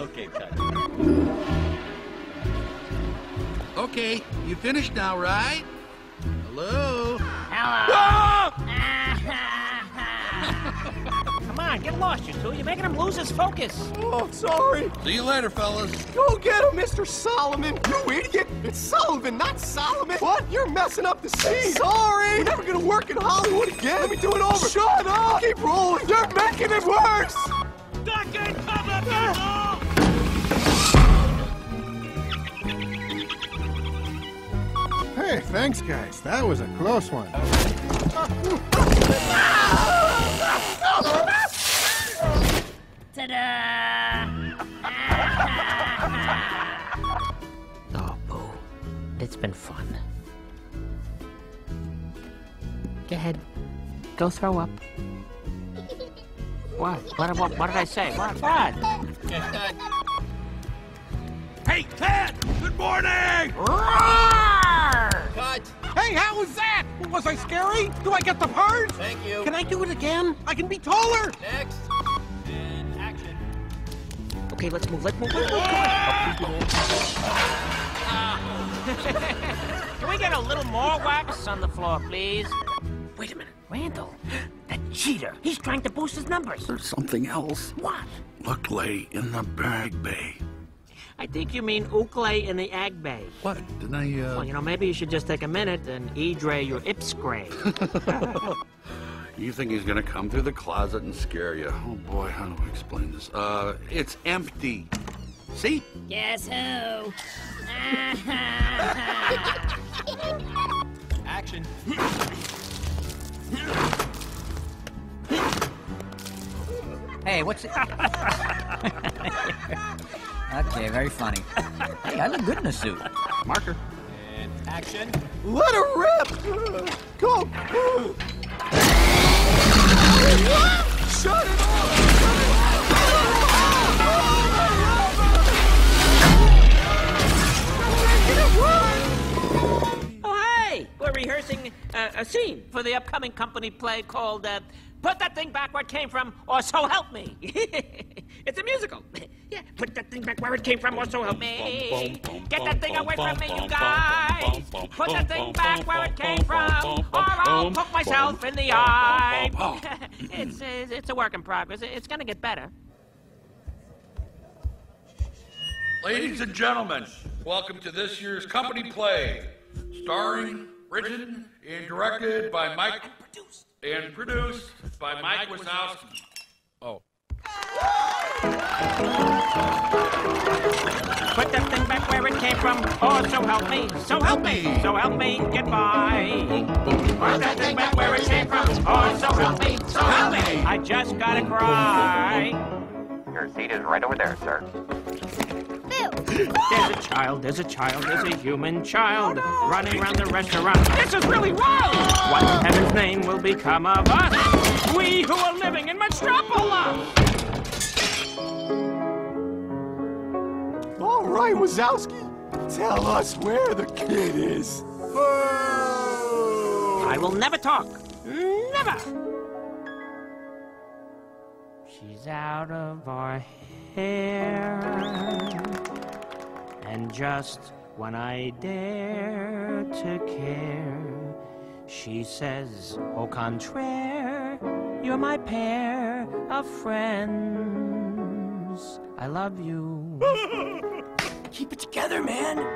Okay, cut. Okay, you finished now, right? Hello? Hello. Come on, get lost, you two. You're making him lose his focus. Oh, sorry. See you later, fellas. Go get him, Mr. Solomon. You idiot. It's Sullivan, not Solomon. What? You're messing up the scene. Sorry. We're never gonna work in Hollywood again. Let me do it over. Shut up. Keep rolling. You're making it worse. Thanks, guys. That was a close one. Oh, Boo. It's been fun. Go ahead. Go throw up. What? What, what, what did I say? What? What? Hey, Ted! Good morning! Was I scary? Do I get the part? Thank you. Can I do it again? I can be taller. Next. And action. Okay, let's move. Let's move. Let's move. Come. Can we get a little more wax on the floor, please? Wait a minute. Randall, that cheater. He's trying to boost his numbers. There's something else. What? Look lay in the bag bay. I think you mean Ukle in the Ag Bay. What? Didn't I, uh... Well, you know, maybe you should just take a minute and e-dray your ipscray. You think he's gonna come through the closet and scare you? Oh boy, how do I explain this? Uh, it's empty. See? Guess who? Action. Hey, what's it? Okay, very funny. Hey, I look good in a suit. Marker. And action. Let her rip. Go. Shut it off. Oh, hey! We're rehearsing uh, a scene for the upcoming company play called uh, Put That Thing Back Where It Came From, or So Help Me. it's a musical. Yeah, put that thing back where it came from, or so help me. Get that thing away from me, you guys. Put that thing back where it came from, or I'll poke myself in the eye. it's, it's, it's a work in progress. It's gonna get better. Ladies and gentlemen, welcome to this year's company play, starring, written, and directed by Mike, and produced by Mike Wazowski. Oh. Put that thing back where it came from. Oh, so help me, so help me, so help me get by. Put that thing back where it came from. Oh, so help me, so help me. I just gotta cry. Your seat is right over there, sir. There's a child, there's a child, there's a human child oh, running around the restaurant. This is really wild! What in heaven's name will become of us? We who are living in Monstropolis! All right, Wazowski. Tell us where the kid is. I will never talk. Never! She's out of our hair. And just when I dare to care, she says, Au contraire, you're my pair of friends. I love you. Keep it together, man.